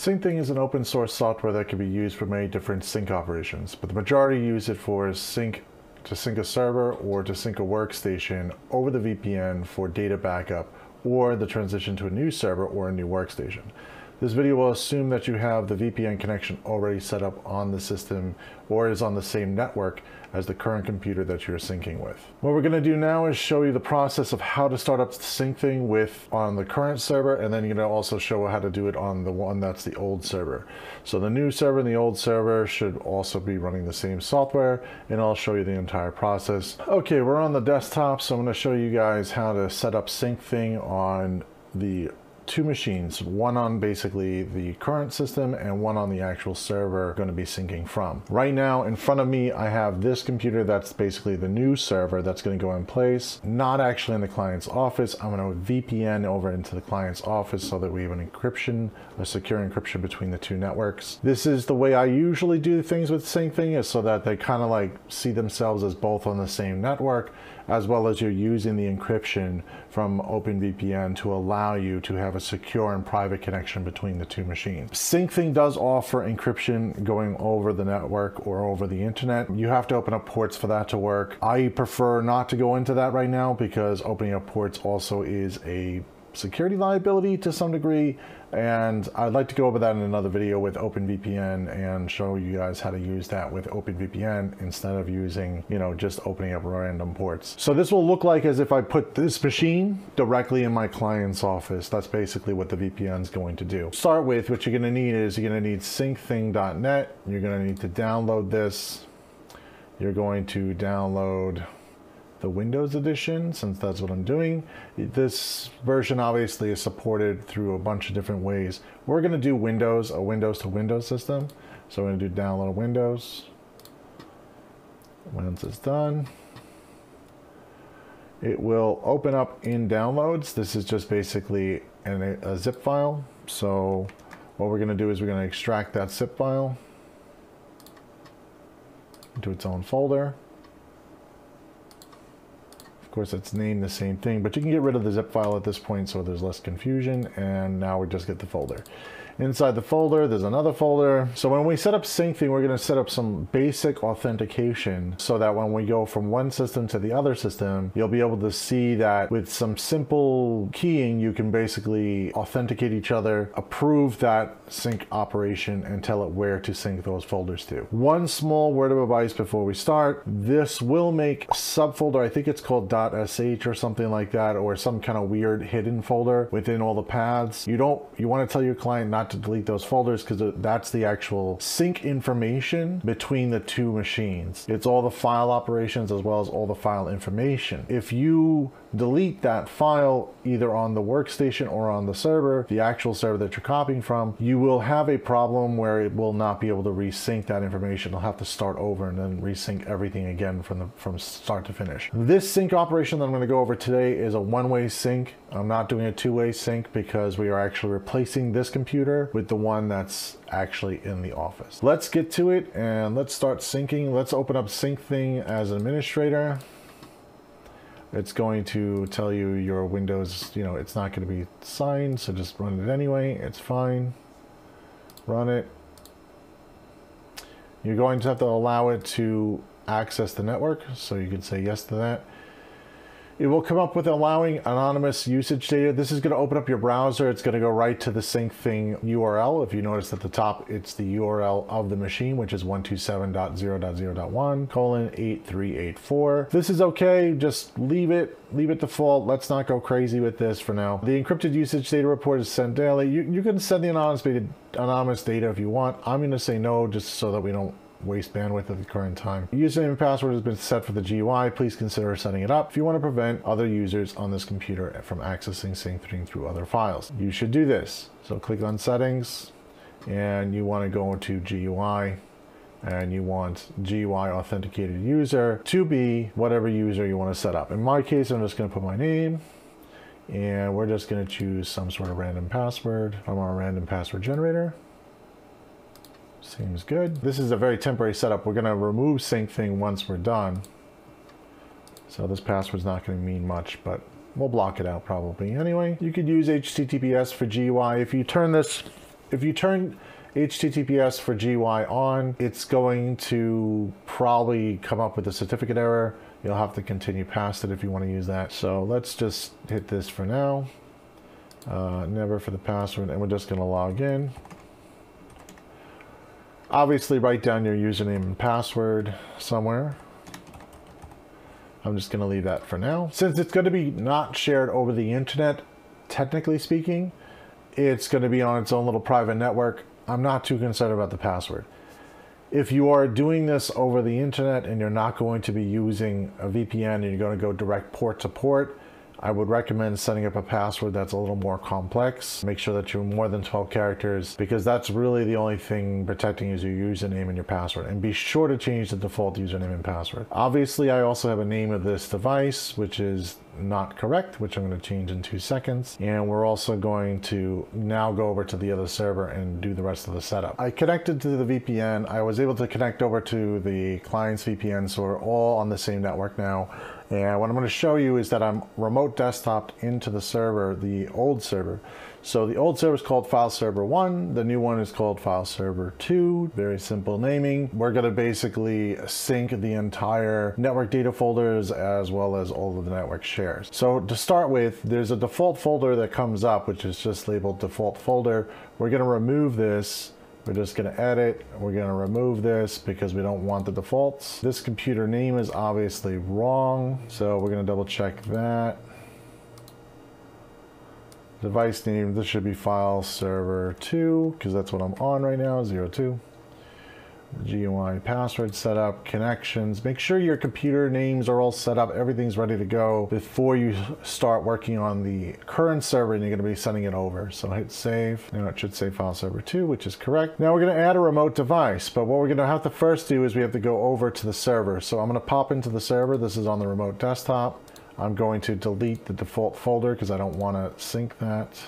SyncThing is an open source software that can be used for many different sync operations, but the majority use it for sync to sync a server or to sync a workstation over the VPN for data backup or the transition to a new server or a new workstation. This video will assume that you have the VPN connection already set up on the system or is on the same network as the current computer that you're syncing with. What we're going to do now is show you the process of how to start up SyncThing with on the current server and then you're to also show how to do it on the one that's the old server. So the new server and the old server should also be running the same software and I'll show you the entire process. Okay, we're on the desktop so I'm going to show you guys how to set up SyncThing on the two machines, one on basically the current system and one on the actual server going to be syncing from. Right now in front of me I have this computer that's basically the new server that's going to go in place, not actually in the client's office. I'm going to VPN over into the client's office so that we have an encryption, a secure encryption between the two networks. This is the way I usually do things with SyncThing is so that they kind of like see themselves as both on the same network as well as you're using the encryption from OpenVPN to allow you to have a secure and private connection between the two machines. SyncThing does offer encryption going over the network or over the internet. You have to open up ports for that to work. I prefer not to go into that right now because opening up ports also is a security liability to some degree and I'd like to go over that in another video with OpenVPN and show you guys how to use that with OpenVPN instead of using, you know, just opening up random ports. So this will look like as if I put this machine directly in my client's office. That's basically what the VPN is going to do. Start with, what you're going to need is you're going to need syncthing.net. You're going to need to download this. You're going to download the Windows edition since that's what I'm doing. This version obviously is supported through a bunch of different ways. We're going to do Windows, a Windows to Windows system. So we're going to do download Windows. Once it's done, it will open up in downloads. This is just basically an, a zip file. So what we're going to do is we're going to extract that zip file into its own folder. Of course, it's named the same thing, but you can get rid of the zip file at this point so there's less confusion. And now we just get the folder. Inside the folder, there's another folder. So when we set up SyncThing, we're going to set up some basic authentication so that when we go from one system to the other system, you'll be able to see that with some simple keying, you can basically authenticate each other, approve that sync operation, and tell it where to sync those folders to. One small word of advice before we start, this will make subfolder, I think it's called .sh or something like that, or some kind of weird hidden folder within all the paths. You don't, you want to tell your client not to delete those folders because that's the actual sync information between the two machines. It's all the file operations as well as all the file information. If you delete that file either on the workstation or on the server, the actual server that you're copying from, you will have a problem where it will not be able to resync that information. It'll have to start over and then resync everything again from the from start to finish. This sync operation that I'm going to go over today is a one-way sync. I'm not doing a two-way sync because we are actually replacing this computer with the one that's actually in the office. Let's get to it and let's start syncing. Let's open up SyncThing as an administrator it's going to tell you your Windows, you know, it's not going to be signed, so just run it anyway. It's fine. Run it. You're going to have to allow it to access the network, so you can say yes to that. It will come up with allowing anonymous usage data. This is going to open up your browser. It's going to go right to the SyncThing URL. If you notice at the top, it's the URL of the machine, which is 127.0.0.1 colon 8384. This is okay. Just leave it. Leave it default. Let's not go crazy with this for now. The encrypted usage data report is sent daily. You, you can send the anonymous data, anonymous data if you want. I'm going to say no just so that we don't waste bandwidth at the current time. Username and password has been set for the GUI. Please consider setting it up if you want to prevent other users on this computer from accessing SyncThing through other files. You should do this. So click on settings and you want to go into GUI and you want GUI authenticated user to be whatever user you want to set up. In my case, I'm just going to put my name and we're just going to choose some sort of random password from our random password generator. Seems good. This is a very temporary setup. We're going to remove SyncThing once we're done. So this password's not going to mean much, but we'll block it out probably. Anyway, you could use HTTPS for GUI. If you turn this if you turn HTTPS for GUI on, it's going to probably come up with a certificate error. You'll have to continue past it if you want to use that. So let's just hit this for now. Uh, never for the password, and we're just going to log in. Obviously, write down your username and password somewhere. I'm just going to leave that for now. Since it's going to be not shared over the internet, technically speaking, it's going to be on its own little private network. I'm not too concerned about the password. If you are doing this over the internet and you're not going to be using a VPN and you're going to go direct port to port, I would recommend setting up a password that's a little more complex. Make sure that you're more than 12 characters because that's really the only thing protecting is your username and your password. And be sure to change the default username and password. Obviously, I also have a name of this device, which is not correct, which I'm going to change in two seconds. And we're also going to now go over to the other server and do the rest of the setup. I connected to the VPN. I was able to connect over to the client's VPN, so we're all on the same network now. And what I'm going to show you is that I'm remote desktop into the server, the old server. So the old server is called file server 1. The new one is called file server 2. Very simple naming. We're going to basically sync the entire network data folders as well as all of the network shares. So to start with, there's a default folder that comes up, which is just labeled default folder. We're going to remove this we're just going to edit. We're going to remove this because we don't want the defaults. This computer name is obviously wrong. So we're going to double check that. Device name, this should be file server 2 because that's what I'm on right now, 02. GUI password setup, connections. Make sure your computer names are all set up, everything's ready to go before you start working on the current server and you're going to be sending it over. So I hit save. Now it should say file server 2, which is correct. Now we're going to add a remote device, but what we're going to have to first do is we have to go over to the server. So I'm going to pop into the server. This is on the remote desktop. I'm going to delete the default folder because I don't want to sync that.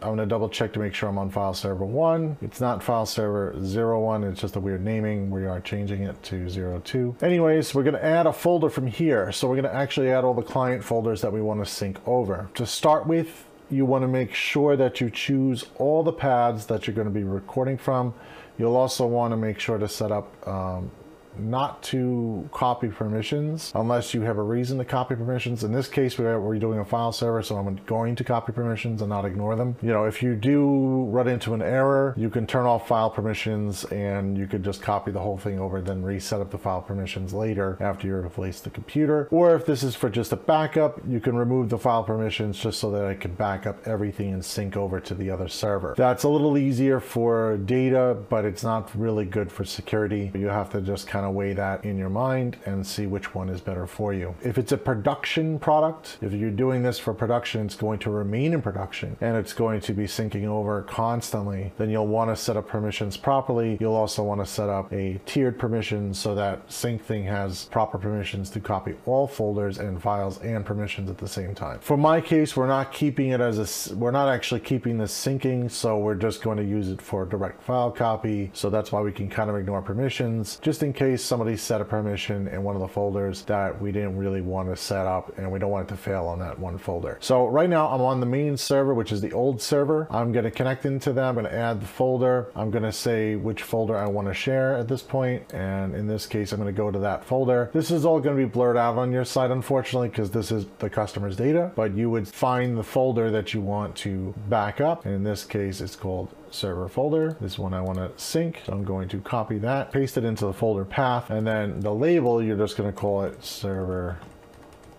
I'm going to double check to make sure I'm on file server 1. It's not file server 01, it's just a weird naming. We are changing it to 02. Anyways, we're going to add a folder from here. So we're going to actually add all the client folders that we want to sync over. To start with, you want to make sure that you choose all the pads that you're going to be recording from. You'll also want to make sure to set up um, not to copy permissions unless you have a reason to copy permissions. In this case, we're, doing a file server, so I'm going to copy permissions and not ignore them. You know, if you do run into an error, you can turn off file permissions and you could just copy the whole thing over, then reset up the file permissions later after you replace the computer. Or if this is for just a backup, you can remove the file permissions just so that I can back up everything and sync over to the other server. That's a little easier for data, but it's not really good for security. You have to just kind kind of weigh that in your mind and see which one is better for you. If it's a production product, if you're doing this for production, it's going to remain in production and it's going to be syncing over constantly, then you'll want to set up permissions properly. You'll also want to set up a tiered permission so that SyncThing has proper permissions to copy all folders and files and permissions at the same time. For my case, we're not keeping it as a, we're not actually keeping this syncing, so we're just going to use it for direct file copy. So that's why we can kind of ignore permissions just in case somebody set a permission in one of the folders that we didn't really want to set up and we don't want it to fail on that one folder. So right now I'm on the main server, which is the old server. I'm going to connect into that. I'm going to add the folder. I'm going to say which folder I want to share at this point. And in this case, I'm going to go to that folder. This is all going to be blurred out on your side, unfortunately, because this is the customer's data, but you would find the folder that you want to back up. And in this case, it's called server folder. This one I want to sync. So I'm going to copy that, paste it into the folder path, and then the label, you're just going to call it server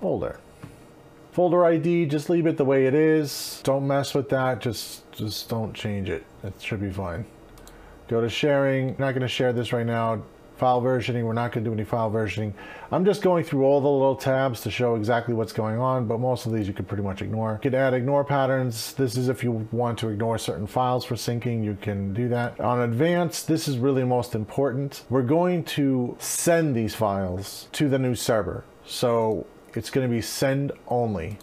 folder. Folder ID, just leave it the way it is. Don't mess with that. Just, just don't change it. It should be fine. Go to sharing. I'm not going to share this right now file versioning. We're not going to do any file versioning. I'm just going through all the little tabs to show exactly what's going on, but most of these you can pretty much ignore. You can add ignore patterns. This is if you want to ignore certain files for syncing, you can do that. On advanced, this is really most important. We're going to send these files to the new server. So it's going to be send only.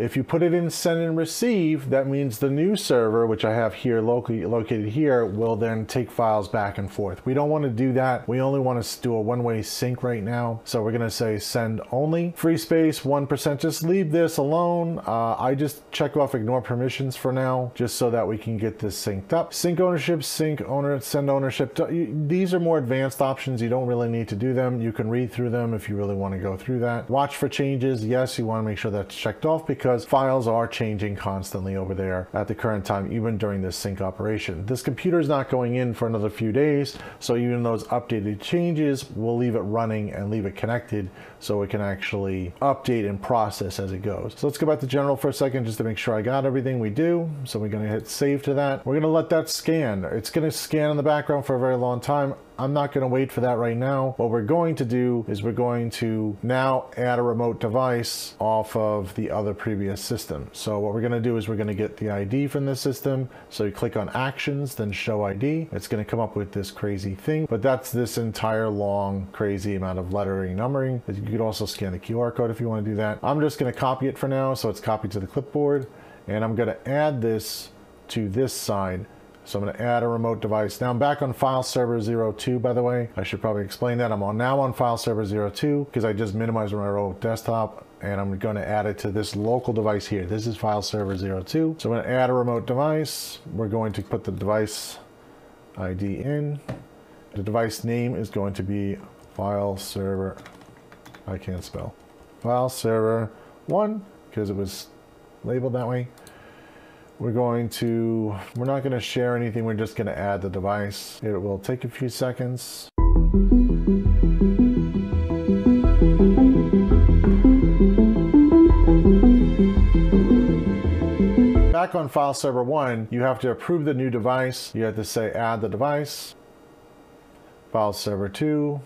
If you put it in send and receive, that means the new server, which I have here locally located here, will then take files back and forth. We don't want to do that. We only want to do a one-way sync right now. So we're going to say send only. Free space 1%. Just leave this alone. Uh, I just check off ignore permissions for now, just so that we can get this synced up. Sync ownership, sync owner, send ownership. These are more advanced options. You don't really need to do them. You can read through them if you really want to go through that. Watch for changes. Yes, you want to make sure that's checked off because files are changing constantly over there at the current time, even during this sync operation. This computer is not going in for another few days, so even those updated changes, we'll leave it running and leave it connected so it can actually update and process as it goes. So let's go back to general for a second just to make sure I got everything we do. So we're going to hit save to that. We're going to let that scan. It's going to scan in the background for a very long time. I'm not going to wait for that right now. What we're going to do is we're going to now add a remote device off of the other previous system. So what we're going to do is we're going to get the ID from this system. So you click on actions, then show ID. It's going to come up with this crazy thing, but that's this entire long, crazy amount of lettering numbering. You could also scan the QR code if you want to do that. I'm just going to copy it for now. So it's copied to the clipboard and I'm going to add this to this side so I'm going to add a remote device. Now I'm back on file server 02, by the way. I should probably explain that. I'm on now on file server 02 because I just minimized my remote desktop and I'm going to add it to this local device here. This is file server 02. So I'm going to add a remote device. We're going to put the device ID in. The device name is going to be file server. I can't spell. File server 1 because it was labeled that way. We're going to, we're not going to share anything, we're just going to add the device. It will take a few seconds. Back on file server one, you have to approve the new device. You have to say add the device. File server two.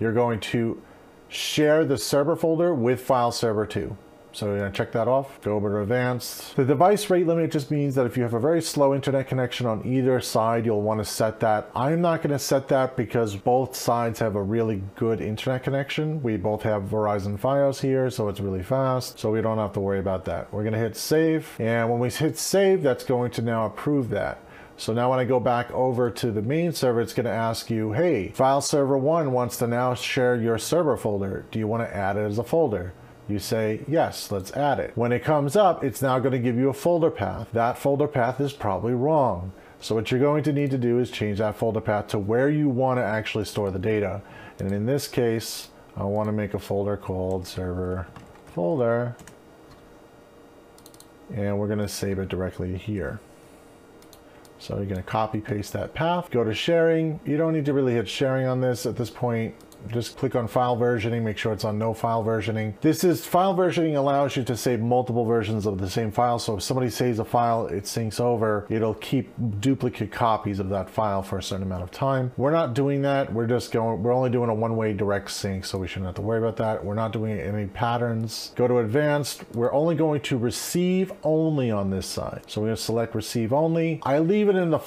You're going to share the server folder with file server two. So we're going to check that off. Go over to advanced. The device rate limit just means that if you have a very slow internet connection on either side, you'll want to set that. I'm not going to set that because both sides have a really good internet connection. We both have Verizon Fios here, so it's really fast. So we don't have to worry about that. We're going to hit save. And when we hit save, that's going to now approve that. So now when I go back over to the main server, it's going to ask you, hey, file server one wants to now share your server folder. Do you want to add it as a folder? You say, yes, let's add it. When it comes up, it's now going to give you a folder path. That folder path is probably wrong. So what you're going to need to do is change that folder path to where you want to actually store the data. And in this case, I want to make a folder called server folder. And we're going to save it directly here. So you're to copy paste that path, go to sharing. You don't need to really hit sharing on this at this point just click on file versioning, make sure it's on no file versioning. This is file versioning allows you to save multiple versions of the same file. So if somebody saves a file, it syncs over, it'll keep duplicate copies of that file for a certain amount of time. We're not doing that. We're just going, we're only doing a one-way direct sync, so we shouldn't have to worry about that. We're not doing any patterns. Go to advanced. We're only going to receive only on this side. So we're gonna select receive only. I leave it in the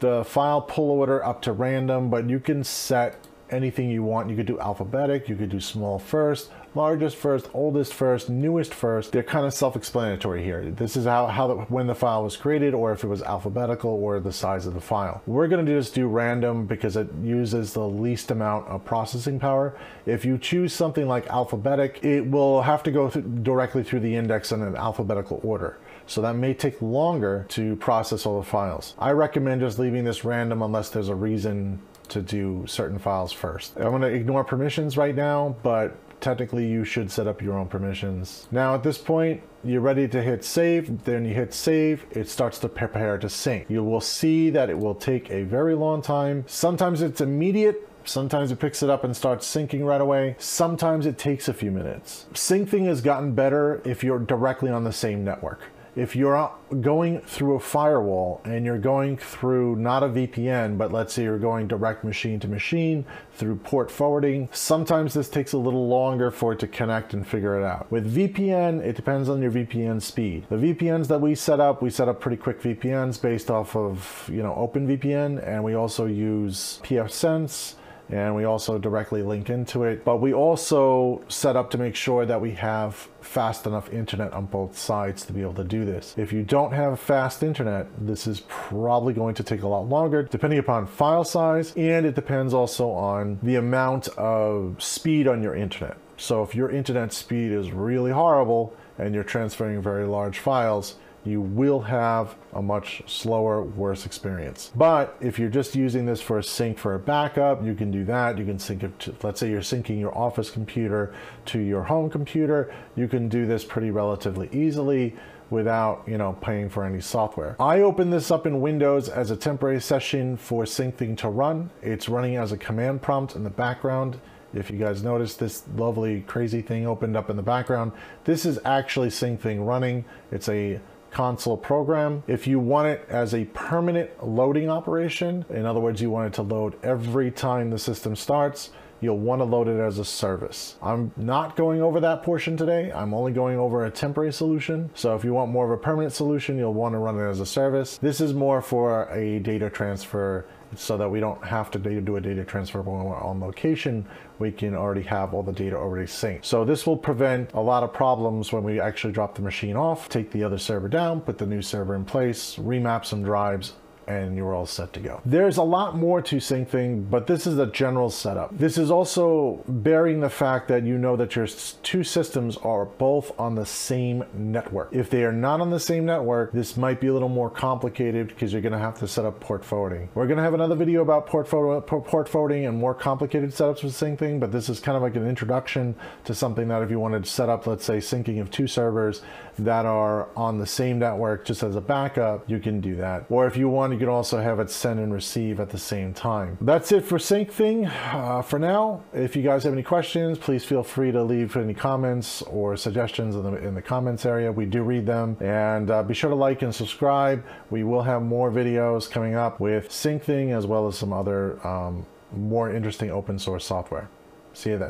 the file pull order up to random, but you can set anything you want. You could do alphabetic, you could do small first, largest first, oldest first, newest first. They're kind of self-explanatory here. This is how, how the, when the file was created or if it was alphabetical or the size of the file. We're going to just do random because it uses the least amount of processing power. If you choose something like alphabetic, it will have to go th directly through the index in an alphabetical order. So that may take longer to process all the files. I recommend just leaving this random unless there's a reason to do certain files first. I'm going to ignore permissions right now, but technically you should set up your own permissions. Now at this point, you're ready to hit save, then you hit save, it starts to prepare to sync. You will see that it will take a very long time. Sometimes it's immediate, Sometimes it picks it up and starts syncing right away. Sometimes it takes a few minutes. Syncing has gotten better if you're directly on the same network if you're going through a firewall and you're going through not a VPN, but let's say you're going direct machine to machine through port forwarding, sometimes this takes a little longer for it to connect and figure it out. With VPN, it depends on your VPN speed. The VPNs that we set up, we set up pretty quick VPNs based off of, you know, OpenVPN, and we also use pfSense and we also directly link into it. But we also set up to make sure that we have fast enough internet on both sides to be able to do this. If you don't have fast internet, this is probably going to take a lot longer depending upon file size and it depends also on the amount of speed on your internet. So if your internet speed is really horrible and you're transferring very large files, you will have a much slower, worse experience. But if you're just using this for a sync for a backup, you can do that. You can sync it to, let's say you're syncing your office computer to your home computer. You can do this pretty relatively easily without you know paying for any software. I opened this up in Windows as a temporary session for SyncThing to run. It's running as a command prompt in the background. If you guys notice this lovely crazy thing opened up in the background, this is actually SyncThing running. It's a console program. If you want it as a permanent loading operation, in other words, you want it to load every time the system starts, you'll want to load it as a service. I'm not going over that portion today. I'm only going over a temporary solution. So if you want more of a permanent solution, you'll want to run it as a service. This is more for a data transfer so that we don't have to do a data transfer when we're on location. We can already have all the data already synced. So this will prevent a lot of problems when we actually drop the machine off, take the other server down, put the new server in place, remap some drives, and you're all set to go. There's a lot more to SyncThing, but this is the general setup. This is also bearing the fact that you know that your two systems are both on the same network. If they are not on the same network, this might be a little more complicated because you're gonna have to set up port forwarding. We're gonna have another video about port, port forwarding and more complicated setups with SyncThing, but this is kind of like an introduction to something that if you wanted to set up, let's say syncing of two servers that are on the same network just as a backup, you can do that. Or if you want to you can also have it send and receive at the same time. That's it for SyncThing uh, for now. If you guys have any questions, please feel free to leave any comments or suggestions in the, in the comments area. We do read them. And uh, be sure to like and subscribe. We will have more videos coming up with SyncThing as well as some other um, more interesting open source software. See you then.